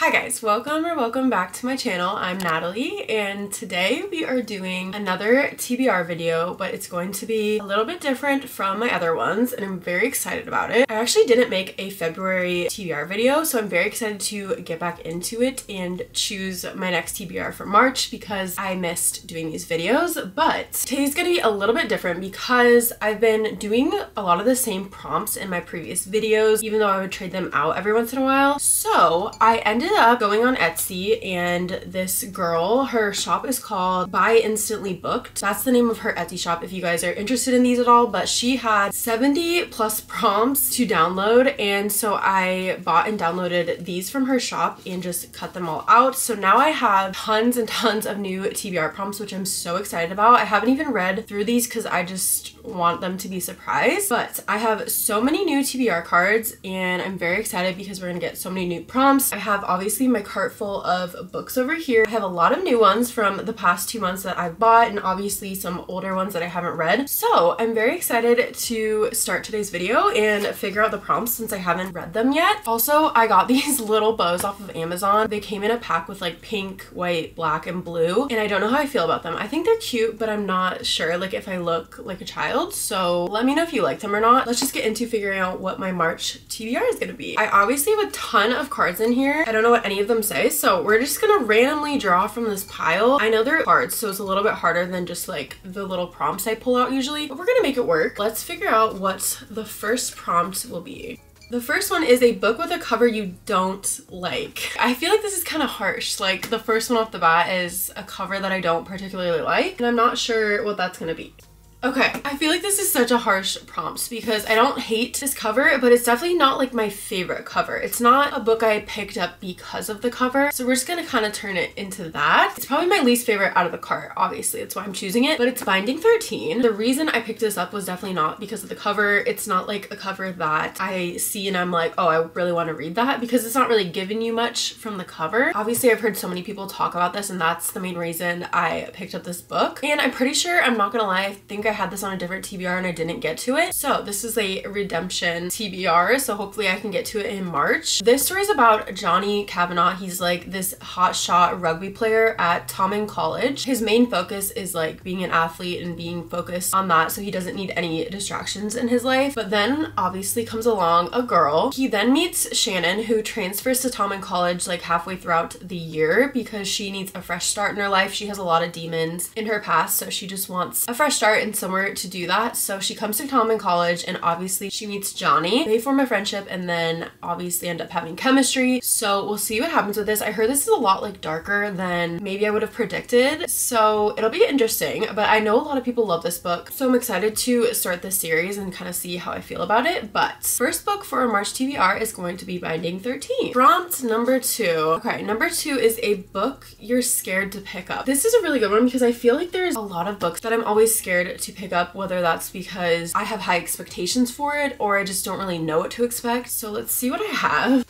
Hi guys, welcome or welcome back to my channel. I'm Natalie and today we are doing another TBR video, but it's going to be a little bit different from my other ones and I'm very excited about it. I actually didn't make a February TBR video, so I'm very excited to get back into it and choose my next TBR for March because I missed doing these videos. But today's gonna be a little bit different because I've been doing a lot of the same prompts in my previous videos, even though I would trade them out every once in a while. So I ended ended up going on Etsy and this girl, her shop is called Buy Instantly Booked. That's the name of her Etsy shop if you guys are interested in these at all, but she had 70 plus prompts to download and so I bought and downloaded these from her shop and just cut them all out. So now I have tons and tons of new TBR prompts, which I'm so excited about. I haven't even read through these because I just want them to be surprised, but I have so many new TBR cards and I'm very excited because we're gonna get so many new prompts. I have obviously my cart full of books over here. I have a lot of new ones from the past two months that I've bought and obviously some older ones that I haven't read. So I'm very excited to start today's video and figure out the prompts since I haven't read them yet. Also, I got these little bows off of Amazon. They came in a pack with like pink, white, black, and blue. And I don't know how I feel about them. I think they're cute, but I'm not sure like if I look like a child. So let me know if you liked them or not. Let's just get into figuring out what my March TBR is gonna be. I obviously have a ton of cards in here. I don't know know what any of them say, so we're just gonna randomly draw from this pile. I know they're cards, so it's a little bit harder than just like the little prompts I pull out usually, but we're gonna make it work. Let's figure out what the first prompt will be. The first one is a book with a cover you don't like. I feel like this is kind of harsh. Like the first one off the bat is a cover that I don't particularly like and I'm not sure what that's gonna be. Okay, I feel like this is such a harsh prompt because I don't hate this cover, but it's definitely not like my favorite cover. It's not a book I picked up because of the cover, so we're just gonna kind of turn it into that. It's probably my least favorite out of the cart, obviously, that's why I'm choosing it, but it's Binding 13. The reason I picked this up was definitely not because of the cover. It's not like a cover that I see and I'm like, oh, I really want to read that because it's not really giving you much from the cover. Obviously, I've heard so many people talk about this and that's the main reason I picked up this book. And I'm pretty sure, I'm not gonna lie, I think had this on a different TBR and I didn't get to it. So this is a redemption TBR. So hopefully I can get to it in March. This story is about Johnny Kavanagh. He's like this hotshot rugby player at Tommen College. His main focus is like being an athlete and being focused on that. So he doesn't need any distractions in his life. But then obviously comes along a girl. He then meets Shannon who transfers to Tommen College like halfway throughout the year because she needs a fresh start in her life. She has a lot of demons in her past. So she just wants a fresh start and somewhere to do that. So she comes to Tommen College and obviously she meets Johnny. They form a friendship and then obviously end up having chemistry. So we'll see what happens with this. I heard this is a lot like darker than maybe I would have predicted. So it'll be interesting, but I know a lot of people love this book. So I'm excited to start this series and kind of see how I feel about it. But first book for March TBR is going to be Binding 13. Prompt number two. Okay, number two is a book you're scared to pick up. This is a really good one because I feel like there's a lot of books that I'm always scared to pick up whether that's because I have high expectations for it or I just don't really know what to expect. So let's see what I have.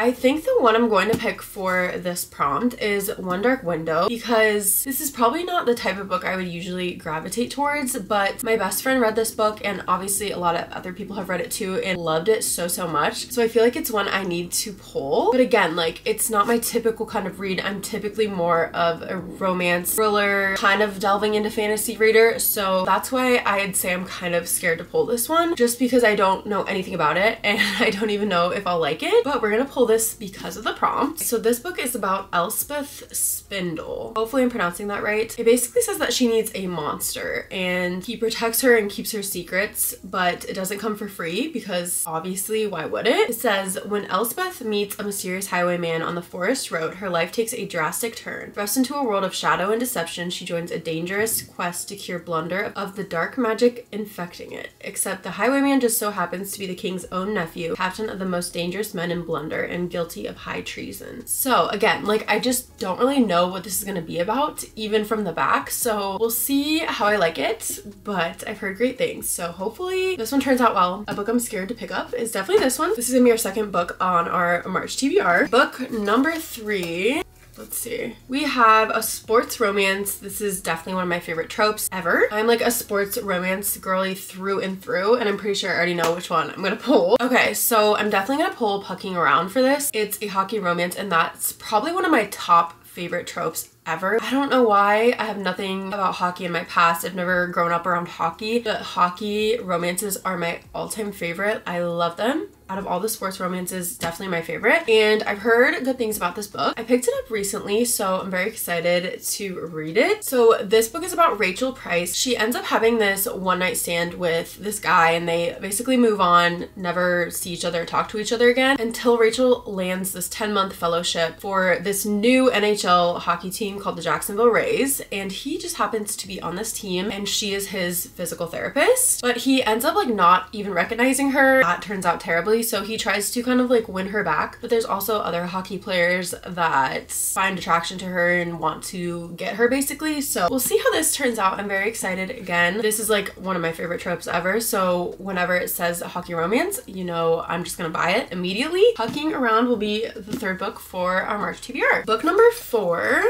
I think the one I'm going to pick for this prompt is One Dark Window because this is probably not the type of book I would usually gravitate towards, but my best friend read this book and obviously a lot of other people have read it too and loved it so, so much. So I feel like it's one I need to pull. But again, like it's not my typical kind of read. I'm typically more of a romance thriller, kind of delving into fantasy reader. So that's why I'd say I'm kind of scared to pull this one just because I don't know anything about it and I don't even know if I'll like it. But we're gonna pull this because of the prompt. So this book is about Elspeth Spindle. Hopefully I'm pronouncing that right. It basically says that she needs a monster and he protects her and keeps her secrets, but it doesn't come for free because obviously why would it? It says, when Elspeth meets a mysterious highwayman on the forest road, her life takes a drastic turn. Thrust into a world of shadow and deception, she joins a dangerous quest to cure blunder of the dark magic infecting it. Except the highwayman just so happens to be the king's own nephew, captain of the most dangerous men in Blunder, and guilty of high treason. So again, like I just don't really know what this is gonna be about, even from the back. So we'll see how I like it, but I've heard great things. So hopefully this one turns out well. A book I'm scared to pick up is definitely this one. This is gonna be our second book on our March TBR. Book number three let's see. We have a sports romance. This is definitely one of my favorite tropes ever. I'm like a sports romance girly through and through, and I'm pretty sure I already know which one I'm gonna pull. Okay, so I'm definitely gonna pull Pucking Around for this. It's a hockey romance, and that's probably one of my top favorite tropes ever. I don't know why. I have nothing about hockey in my past. I've never grown up around hockey, but hockey romances are my all-time favorite. I love them out of all the sports romances, definitely my favorite. And I've heard good things about this book. I picked it up recently, so I'm very excited to read it. So this book is about Rachel Price. She ends up having this one night stand with this guy and they basically move on, never see each other, talk to each other again until Rachel lands this 10 month fellowship for this new NHL hockey team called the Jacksonville Rays. And he just happens to be on this team and she is his physical therapist. But he ends up like not even recognizing her. That turns out terribly so he tries to kind of like win her back. But there's also other hockey players that find attraction to her and want to get her basically. So we'll see how this turns out. I'm very excited again. This is like one of my favorite tropes ever. So whenever it says hockey romance, you know, I'm just gonna buy it immediately. Pucking Around will be the third book for our March TBR. Book number four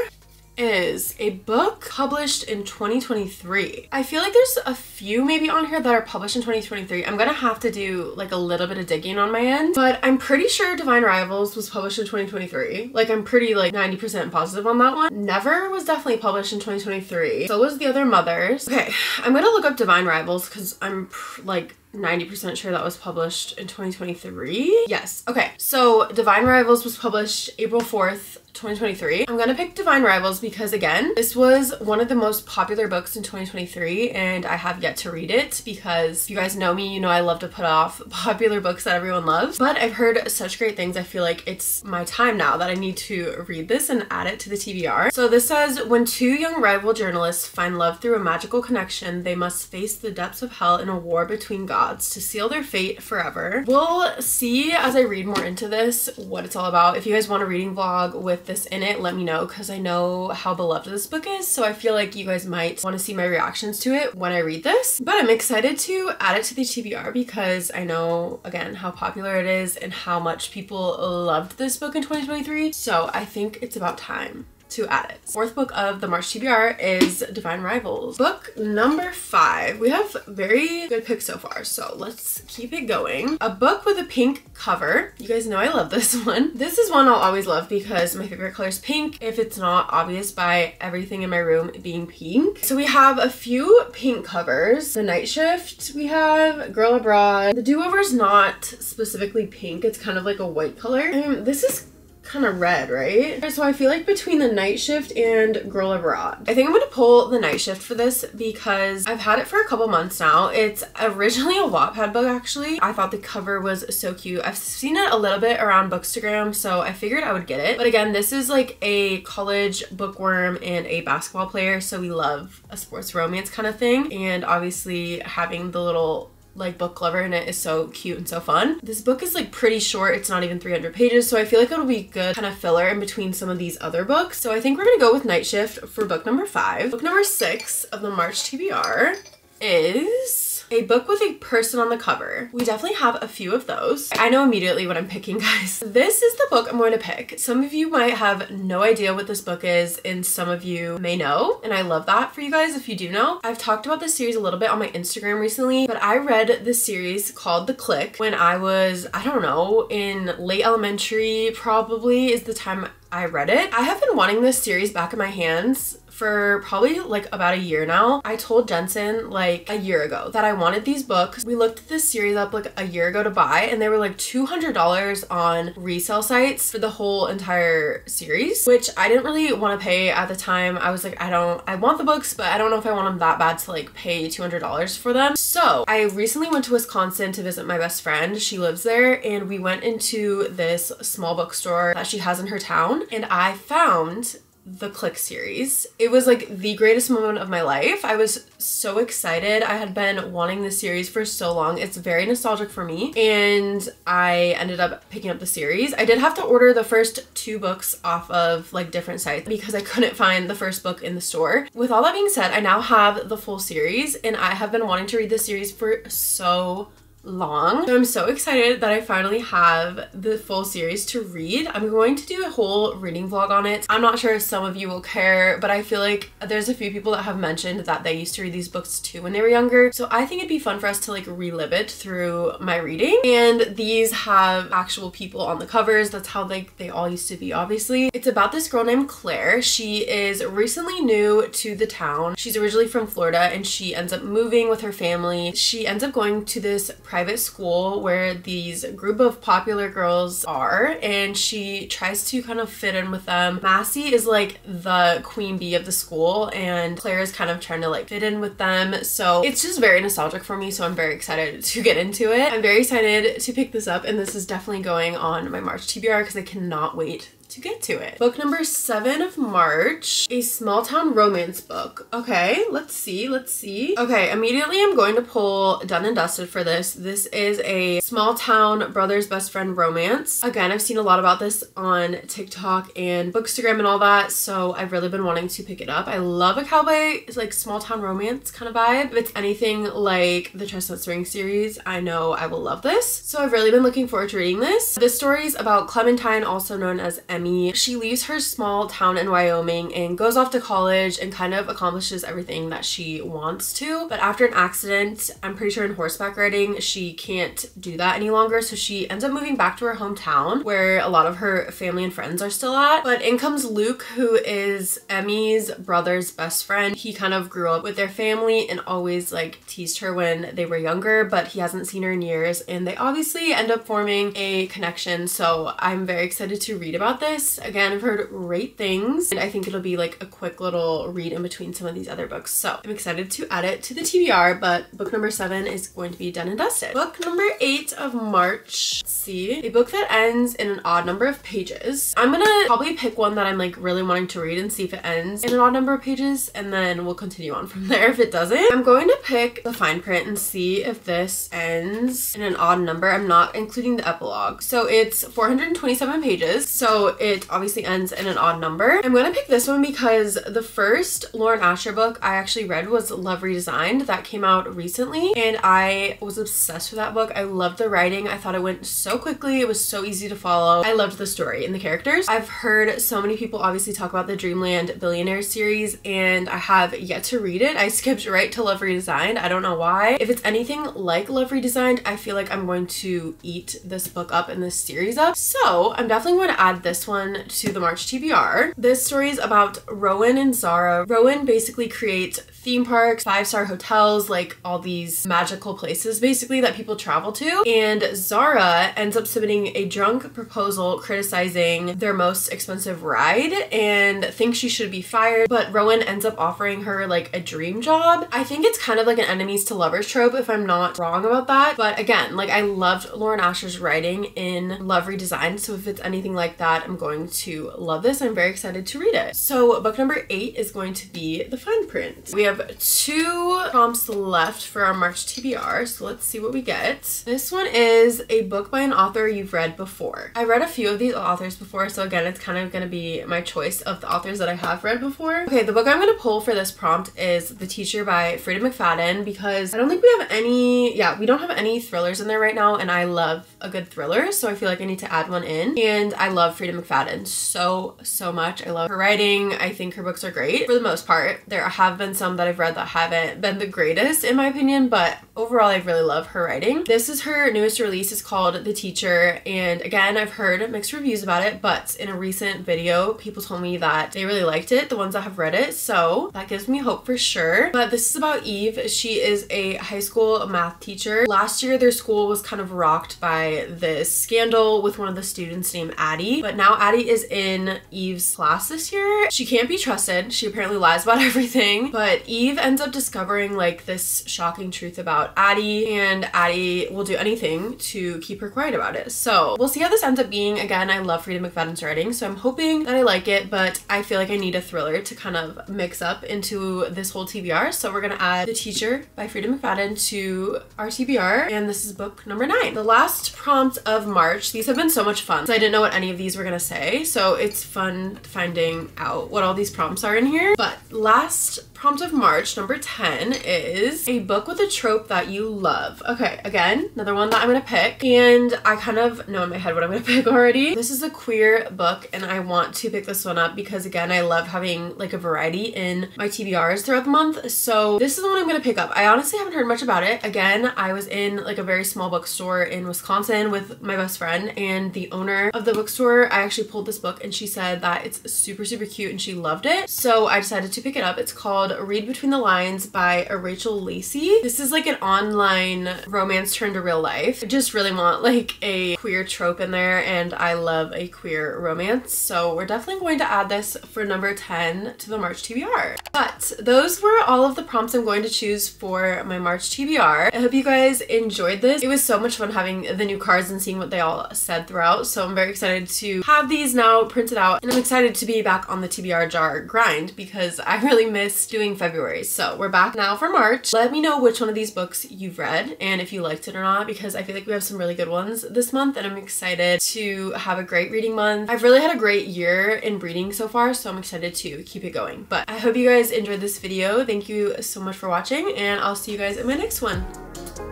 is a book published in 2023. I feel like there's a few maybe on here that are published in 2023. I'm gonna have to do like a little bit of digging on my end, but I'm pretty sure Divine Rivals was published in 2023. Like I'm pretty like 90% positive on that one. Never was definitely published in 2023. So was The Other Mothers. Okay, I'm gonna look up Divine Rivals because I'm like 90% sure that was published in 2023. Yes. Okay. So Divine Rivals was published April 4th, 2023. I'm gonna pick Divine Rivals because again, this was one of the most popular books in 2023 and I have yet to read it because you guys know me, you know I love to put off popular books that everyone loves. But I've heard such great things, I feel like it's my time now that I need to read this and add it to the TBR. So this says, when two young rival journalists find love through a magical connection, they must face the depths of hell in a war between gods to seal their fate forever. We'll see as I read more into this what it's all about. If you guys want a reading vlog with this in it, let me know because I know how beloved this book is. So I feel like you guys might want to see my reactions to it when I read this. But I'm excited to add it to the TBR because I know, again, how popular it is and how much people loved this book in 2023. So I think it's about time to add it. Fourth book of the March TBR is Divine Rivals. Book number five. We have very good picks so far, so let's keep it going. A book with a pink cover. You guys know I love this one. This is one I'll always love because my favorite color is pink if it's not obvious by everything in my room being pink. So we have a few pink covers. The Night Shift we have, Girl Abroad. The Do-Over is not specifically pink. It's kind of like a white color. Mean, this is kind of red, right? So I feel like between the night shift and Girl Abroad. I think I'm gonna pull the night shift for this because I've had it for a couple months now. It's originally a Wattpad book actually. I thought the cover was so cute. I've seen it a little bit around Bookstagram so I figured I would get it. But again, this is like a college bookworm and a basketball player so we love a sports romance kind of thing. And obviously having the little like book lover and it is so cute and so fun. This book is like pretty short. It's not even 300 pages. So I feel like it'll be good kind of filler in between some of these other books. So I think we're going to go with Night Shift for book number five. Book number six of the March TBR is a book with a person on the cover. We definitely have a few of those. I know immediately what I'm picking, guys. This is the book I'm going to pick. Some of you might have no idea what this book is and some of you may know. And I love that for you guys if you do know. I've talked about this series a little bit on my Instagram recently, but I read this series called The Clique when I was, I don't know, in late elementary probably is the time I read it. I have been wanting this series back in my hands for probably like about a year now. I told Jensen like a year ago that I wanted these books. We looked this series up like a year ago to buy and they were like $200 on resale sites for the whole entire series, which I didn't really want to pay at the time. I was like, I don't, I want the books, but I don't know if I want them that bad to like pay $200 for them. So I recently went to Wisconsin to visit my best friend. She lives there and we went into this small bookstore that she has in her town and I found the Clique series. It was like the greatest moment of my life. I was so excited. I had been wanting this series for so long. It's very nostalgic for me and I ended up picking up the series. I did have to order the first two books off of like different sites because I couldn't find the first book in the store. With all that being said, I now have the full series and I have been wanting to read this series for so long. So I'm so excited that I finally have the full series to read. I'm going to do a whole reading vlog on it. I'm not sure if some of you will care, but I feel like there's a few people that have mentioned that they used to read these books too when they were younger. So I think it'd be fun for us to like relive it through my reading. And these have actual people on the covers. That's how they, they all used to be, obviously. It's about this girl named Claire. She is recently new to the town. She's originally from Florida and she ends up moving with her family. She ends up going to this private school where these group of popular girls are and she tries to kind of fit in with them. Massie is like the queen bee of the school and Claire is kind of trying to like fit in with them. So it's just very nostalgic for me so I'm very excited to get into it. I'm very excited to pick this up and this is definitely going on my March TBR because I cannot wait to get to it. Book number seven of March, a small town romance book. Okay, let's see, let's see. Okay, immediately I'm going to pull Done and Dusted for this. This is a small town brother's best friend romance. Again, I've seen a lot about this on TikTok and Bookstagram and all that, so I've really been wanting to pick it up. I love a cowboy, it's like small town romance kind of vibe. If it's anything like the Chestnut Spring series, I know I will love this. So I've really been looking forward to reading this. This story is about Clementine, also known as Emmy. She leaves her small town in Wyoming and goes off to college and kind of accomplishes everything that she wants to. But after an accident, I'm pretty sure in horseback riding, she can't do that any longer. So she ends up moving back to her hometown where a lot of her family and friends are still at. But in comes Luke, who is Emmy's brother's best friend. He kind of grew up with their family and always like teased her when they were younger, but he hasn't seen her in years. And they obviously end up forming a connection. So I'm very excited to read about this this. Again, I've heard great things and I think it'll be like a quick little read in between some of these other books. So I'm excited to add it to the TBR, but book number seven is going to be done and dusted. Book number eight of March. Let's see, a book that ends in an odd number of pages. I'm gonna probably pick one that I'm like really wanting to read and see if it ends in an odd number of pages and then we'll continue on from there if it doesn't. I'm going to pick the fine print and see if this ends in an odd number. I'm not including the epilogue. So it's 427 pages. So it obviously ends in an odd number. I'm gonna pick this one because the first Lauren Asher book I actually read was Love Redesigned that came out recently and I was obsessed with that book. I loved the writing. I thought it went so quickly. It was so easy to follow. I loved the story and the characters. I've heard so many people obviously talk about the Dreamland Billionaire series and I have yet to read it. I skipped right to Love Redesigned. I don't know why. If it's anything like Love Redesigned, I feel like I'm going to eat this book up and this series up. So I'm definitely going to add this one to the March TBR. This story is about Rowan and Zara. Rowan basically creates theme parks, five-star hotels, like all these magical places basically that people travel to. And Zara ends up submitting a drunk proposal criticizing their most expensive ride and thinks she should be fired, but Rowan ends up offering her like a dream job. I think it's kind of like an enemies to lovers trope if I'm not wrong about that. But again, like I loved Lauren Asher's writing in Love Redesign. so if it's anything like that, I'm going to love this. I'm very excited to read it. So book number eight is going to be The Fine Print. We have two prompts left for our March TBR, so let's see what we get. This one is a book by an author you've read before. I read a few of these authors before, so again, it's kind of going to be my choice of the authors that I have read before. Okay, the book I'm going to pull for this prompt is The Teacher by Freida McFadden because I don't think we have any, yeah, we don't have any thrillers in there right now, and I love a good thriller, so I feel like I need to add one in. And I love Freida McFadden so, so much. I love her writing. I think her books are great for the most part. There have been some that I've read that haven't been the greatest in my opinion, but overall I really love her writing. This is her newest release. It's called The Teacher, and again, I've heard mixed reviews about it, but in a recent video, people told me that they really liked it, the ones that have read it, so that gives me hope for sure. But this is about Eve. She is a high school math teacher. Last year, their school was kind of rocked by this scandal with one of the students named Addie, but now Addie is in Eve's class this year. She can't be trusted. She apparently lies about everything, but Eve ends up discovering like this shocking truth about Addie and Addie will do anything to keep her quiet about it. So we'll see how this ends up being. Again, I love Freida McFadden's writing, so I'm hoping that I like it, but I feel like I need a thriller to kind of mix up into this whole TBR. So we're gonna add The Teacher by Freida McFadden to our TBR, and this is book number nine. The last prompt of March, these have been so much fun. So I didn't know what any of these were gonna say, so it's fun finding out what all these prompts are in here. But last prompt of March, number 10, is a book with a trope that you love. Okay, again, another one that I'm gonna pick. And I kind of know in my head what I'm gonna pick already. This is a queer book and I want to pick this one up because again, I love having like a variety in my TBRs throughout the month. So this is the one I'm gonna pick up. I honestly haven't heard much about it. Again, I was in like a very small bookstore in Wisconsin with my best friend and the owner of the bookstore, I actually pulled this book and she said that it's super, super cute and she loved it. So I decided to pick it up. It's called Read Between the Lines by Rachel Lacey. This is like an online romance turned to real life. I just really want like a queer trope in there and I love a queer romance. So we're definitely going to add this for number 10 to the March TBR. But those were all of the prompts I'm going to choose for my March TBR. I hope you guys enjoyed this. It was so much fun having the new cards and seeing what they all said throughout. So I'm very excited to have these now printed out and I'm excited to be back on the TBR jar grind because I really miss doing February. So we're back now for March. Let me know which one of these books you've read and if you liked it or not because I feel like we have some really good ones this month and I'm excited to have a great reading month. I've really had a great year in reading so far so I'm excited to keep it going. But I hope you guys enjoyed this video. Thank you so much for watching and I'll see you guys in my next one.